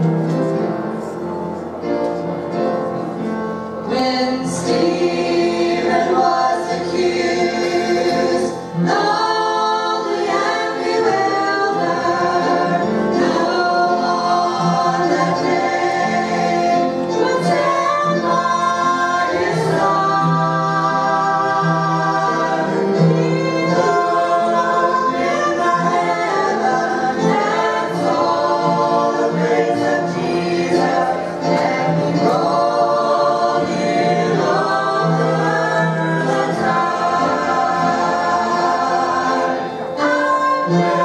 Thank Amen.